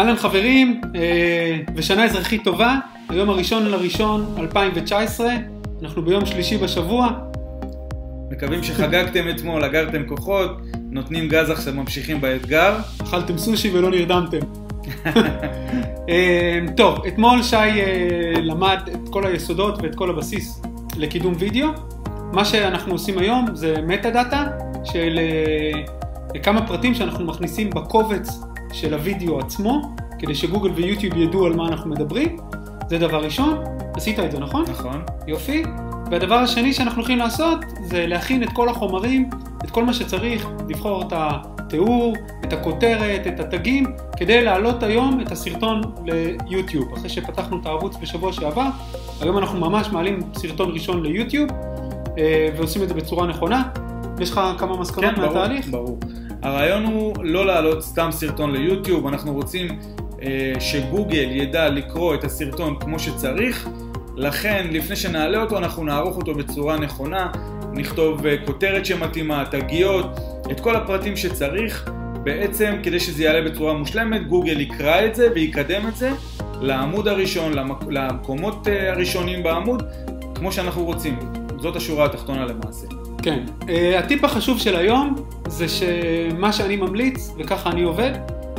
אהלן חברים, אה, ושנה אזרחית טובה, היום הראשון לראשון 2019, אנחנו ביום שלישי בשבוע. מקווים שחגגתם אתמול, אגרתם כוחות, נותנים גז עכשיו, ממשיכים באתגר. אכלתם סושי ולא נרדמתם. אה, טוב, אתמול שי אה, למד את כל היסודות ואת כל הבסיס לקידום וידאו. מה שאנחנו עושים היום זה מטה דאטה של כמה פרטים שאנחנו מכניסים בקובץ של הוידאו עצמו, כדי שגוגל ויוטיוב ידעו על מה אנחנו מדברים. זה דבר ראשון, עשית את זה, נכון? נכון. יופי. והדבר השני שאנחנו הולכים לעשות זה להכין את כל החומרים, את כל מה שצריך, לבחור את התיאור, את הכותרת, את התגים, כדי להעלות היום את הסרטון ליוטיוב. אחרי שפתחנו את הערוץ בשבוע שעבר, היום אנחנו ממש מעלים סרטון ראשון ליוטיוב, אה, ועושים את זה בצורה נכונה. יש לך כמה מסקנות כן, מהתהליך? ברור, ברור. הרעיון הוא לא להעלות סתם סרטון ליוטיוב, אנחנו רוצים אה, שגוגל ידע לקרוא את הסרטון כמו שצריך, לכן לפני שנעלה אותו אנחנו נערוך אותו בצורה נכונה, נכתוב אה, כותרת שמתאימה, תגיות, את כל הפרטים שצריך, בעצם כדי שזה יעלה בצורה מושלמת, גוגל יקרא את זה ויקדם את זה לעמוד הראשון, למק... למקומות אה, הראשונים בעמוד, כמו שאנחנו רוצים. זאת השורה התחתונה למעשה. כן. Uh, הטיפ החשוב של היום זה שמה שאני ממליץ, וככה אני עובד,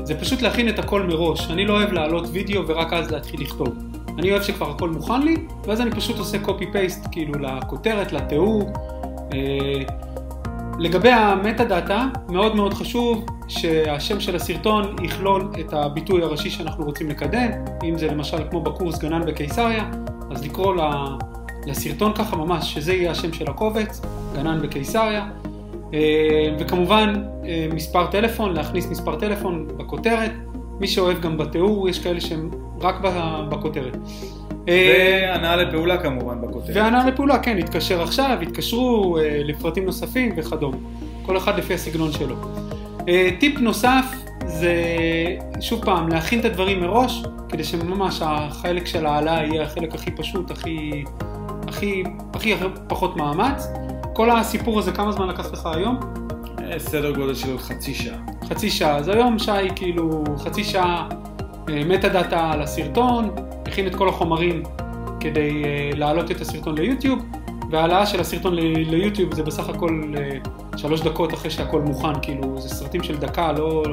זה פשוט להכין את הכל מראש. אני לא אוהב להעלות וידאו ורק אז להתחיל לכתוב. אני אוהב שכבר הכל מוכן לי, ואז אני פשוט עושה copy-paste כאילו לכותרת, לתיאור. Uh, לגבי המטה דאטה, מאוד מאוד חשוב שהשם של הסרטון יכלול את הביטוי הראשי שאנחנו רוצים לקדם, אם זה למשל כמו בקורס גנן בקיסריה, אז לקרוא לסרטון ככה ממש, שזה יהיה השם של הקובץ, גנן בקיסריה, אה, וכמובן אה, מספר טלפון, להכניס מספר טלפון בכותרת, מי שאוהב גם בתיאור, יש כאלה שהם רק בכותרת. אה, והנעה לפעולה כמובן בכותרת. והנעה לפעולה, כן, התקשר עכשיו, התקשרו לפרטים נוספים וכדומה. כל אחד לפי הסגנון שלו. טיפ נוסף זה, שוב פעם, להכין את הדברים מראש, כדי שממש החלק של העלה יהיה החלק הכי פשוט, הכי, הכי, הכי פחות מאמץ. כל הסיפור הזה, כמה זמן לקח לך היום? אה, סדר גודל של חצי שעה. חצי שעה. אז היום שי כאילו חצי שעה אה, מטה דאטה על הסרטון, הכין את כל החומרים כדי אה, להעלות את הסרטון ליוטיוב, והעלאה של הסרטון ליוטיוב זה בסך הכל שלוש דקות אחרי שהכל מוכן, כאילו זה סרטים של דקה, לא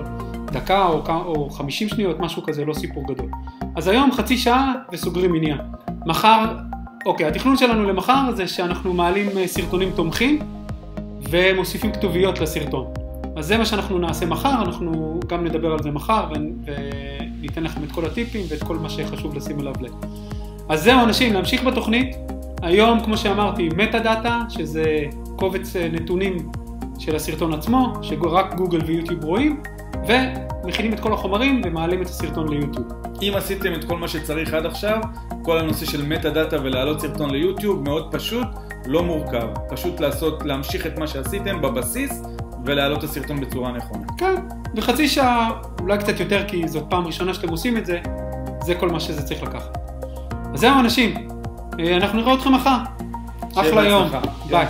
דקה או, או 50 שניות, משהו כזה, לא סיפור גדול. אז היום חצי שעה וסוגרים עניין. מחר אוקיי, התכנון שלנו למחר זה שאנחנו מעלים אה, סרטונים תומכים ומוסיפים כתוביות לסרטון. אז זה מה שאנחנו נעשה מחר, אנחנו גם נדבר על זה מחר וניתן לכם את כל הטיפים ואת כל מה שחשוב לשים עליו לב. אז זהו אנשים, להמשיך בתוכנית. היום, כמו שאמרתי, metadata, שזה קובץ אה, נתונים של הסרטון עצמו, שרק גוגל ויוטיוב רואים, ומכינים את כל החומרים ומעלים את הסרטון ליוטיוב. אם עשיתם את כל מה שצריך עד עכשיו, כל הנושא של metadata ולהעלות סרטון ליוטיוב מאוד פשוט, לא מורכב. פשוט לעשות, להמשיך את מה שעשיתם בבסיס ולהעלות את הסרטון בצורה נכונה. כן, וחצי שעה, אולי קצת יותר כי זאת פעם ראשונה שאתם עושים את זה, זה כל מה שזה צריך לקחת. אז זהו אנשים, אה, אנחנו נראה אתכם מחר. אחלה יום, ביי.